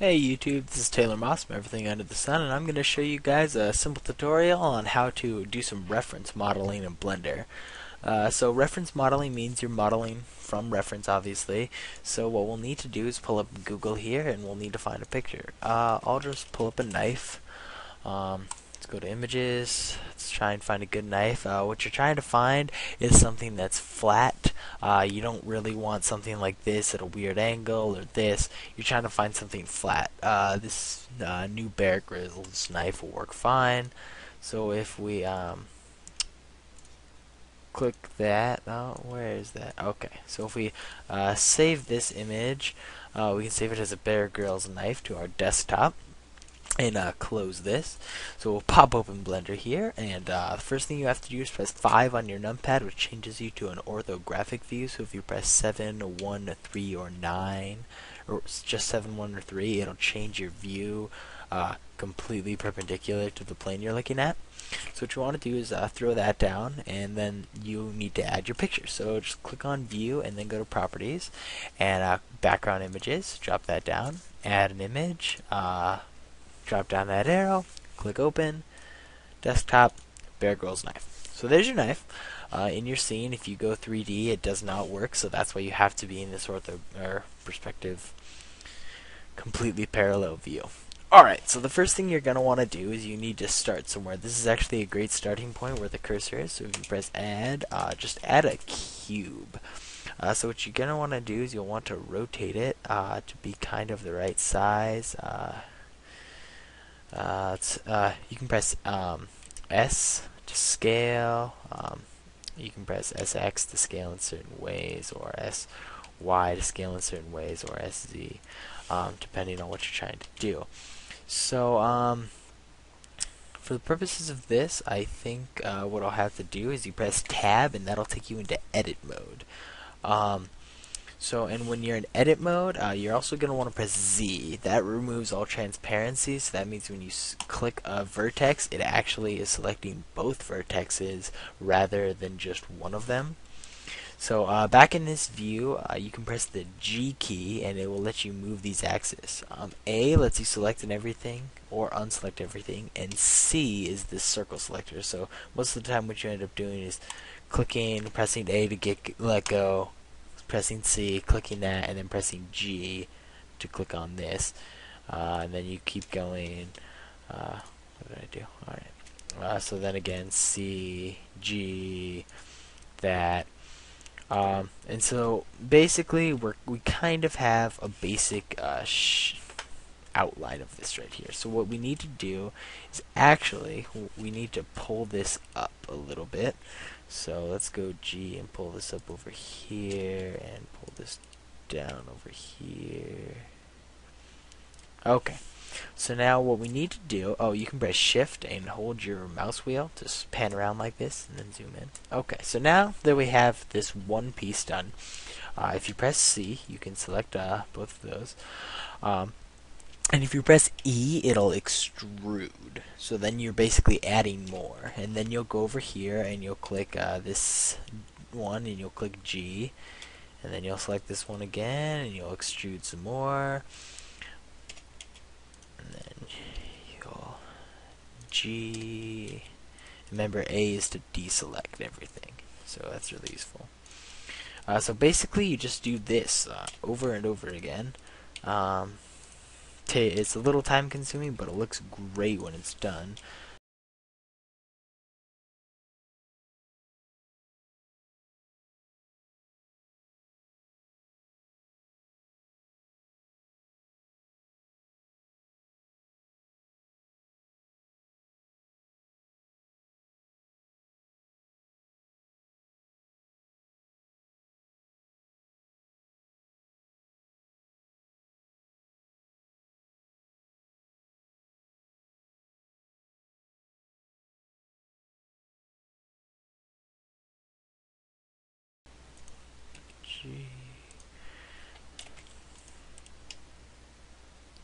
Hey YouTube, this is Taylor Moss from Everything Under the Sun and I'm going to show you guys a simple tutorial on how to do some reference modeling in Blender. Uh, so reference modeling means you're modeling from reference obviously. So what we'll need to do is pull up Google here and we'll need to find a picture. Uh, I'll just pull up a knife. Um, let's go to images. Let's try and find a good knife. Uh, what you're trying to find is something that's flat. Uh, you don't really want something like this at a weird angle or this. You're trying to find something flat. Uh, this uh, new Bear Grylls knife will work fine. So if we um, click that, oh, where is that? Okay, so if we uh, save this image, uh, we can save it as a Bear Grylls knife to our desktop and uh, close this. So we'll pop open Blender here, and uh, the first thing you have to do is press 5 on your numpad, which changes you to an orthographic view. So if you press 7, 1, 3, or 9, or just 7, 1, or 3, it'll change your view uh, completely perpendicular to the plane you're looking at. So what you want to do is uh, throw that down, and then you need to add your picture. So just click on View, and then go to Properties, and uh, Background Images, drop that down, add an image, uh, drop down that arrow, click open, desktop, Bear Grylls knife. So there's your knife. Uh, in your scene, if you go 3D, it does not work, so that's why you have to be in this ortho or perspective, completely parallel view. Alright, so the first thing you're going to want to do is you need to start somewhere. This is actually a great starting point where the cursor is, so if you press add, uh, just add a cube. Uh, so what you're going to want to do is you'll want to rotate it uh, to be kind of the right size. Uh, uh, you can press um, S to scale. Um, you can press SX to scale in certain ways, or SY to scale in certain ways, or SZ, um, depending on what you're trying to do. So, um, for the purposes of this, I think uh, what I'll have to do is you press Tab, and that'll take you into Edit mode. So, and when you're in edit mode, uh, you're also going to want to press Z. That removes all transparency, so that means when you click a vertex, it actually is selecting both vertexes rather than just one of them. So uh, back in this view, uh, you can press the G key and it will let you move these axes. Um, a lets you select an everything or unselect everything, and C is the circle selector. So most of the time what you end up doing is clicking, pressing A to get let go, pressing C, clicking that, and then pressing G to click on this. Uh, and then you keep going. Uh, what did I do? Alright. Uh, so then again, C, G, that. Um, and so basically, we we kind of have a basic uh, outline of this right here. So what we need to do is actually, we need to pull this up a little bit. So let's go G and pull this up over here and pull this down over here. Okay. So now what we need to do, oh, you can press shift and hold your mouse wheel to pan around like this and then zoom in. Okay, so now that we have this one piece done, uh, if you press C, you can select uh, both of those. Um, and if you press E, it'll extrude. So then you're basically adding more. And then you'll go over here and you'll click uh, this one and you'll click G. And then you'll select this one again and you'll extrude some more. And then you'll G. Remember, A is to deselect everything. So that's really useful. Uh, so basically, you just do this uh, over and over again. Um, it's a little time consuming, but it looks great when it's done.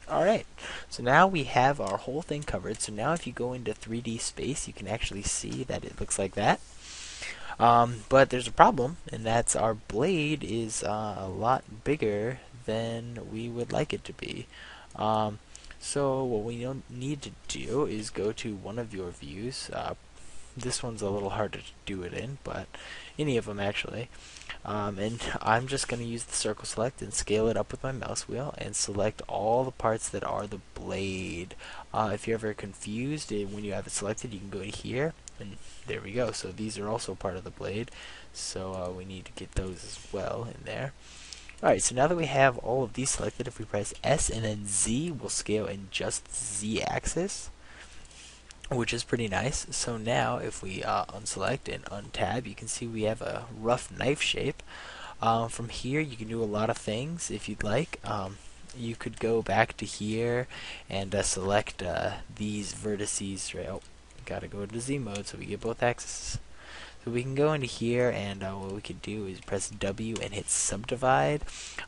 Alright, so now we have our whole thing covered. So now if you go into 3D space, you can actually see that it looks like that. Um, but there's a problem, and that's our blade is uh, a lot bigger than we would like it to be. Um, so what we need to do is go to one of your views. Uh, this one's a little harder to do it in, but any of them actually. Um, and I'm just going to use the circle select and scale it up with my mouse wheel and select all the parts that are the blade. Uh, if you're ever confused when you have it selected, you can go to here and there we go. So these are also part of the blade. So uh, we need to get those as well in there. Alright, so now that we have all of these selected, if we press S and then Z, we'll scale in just Z axis which is pretty nice. So now if we uh, unselect and untab, you can see we have a rough knife shape. Um, from here you can do a lot of things if you'd like. Um, you could go back to here and uh, select uh, these vertices. Right, oh, gotta go to Z mode so we get both axes. So we can go into here and uh, what we could do is press W and hit subdivide.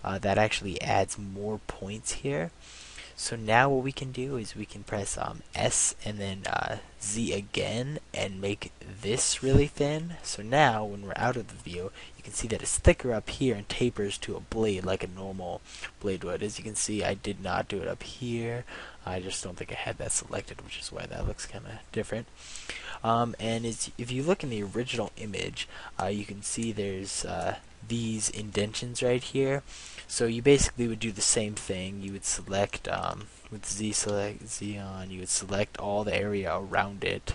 Uh, that actually adds more points here. So now what we can do is we can press um, S and then uh, Z again and make this really thin. So now when we're out of the view, you can see that it's thicker up here and tapers to a blade like a normal blade would. As you can see, I did not do it up here. I just don't think I had that selected, which is why that looks kind of different. Um, and if you look in the original image, uh, you can see there's uh, these indentions right here. So you basically would do the same thing. You would select um, with Z select Z on. You would select all the area around it,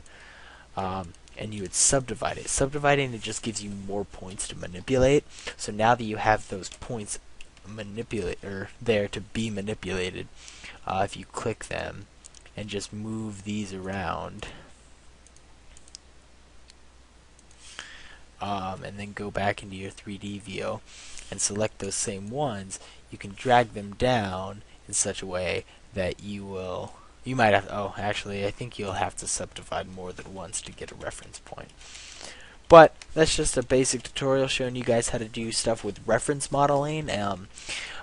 um, and you would subdivide it. Subdividing it just gives you more points to manipulate. So now that you have those points manipulate or there to be manipulated, uh, if you click them and just move these around. Um, and then go back into your 3D view and select those same ones, you can drag them down in such a way that you will you might have oh actually I think you'll have to subdivide more than once to get a reference point. But that's just a basic tutorial showing you guys how to do stuff with reference modeling. Um,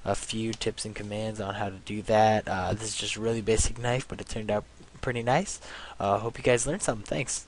a few tips and commands on how to do that. Uh, this is just really basic knife, but it turned out pretty nice. Uh, hope you guys learned something. Thanks.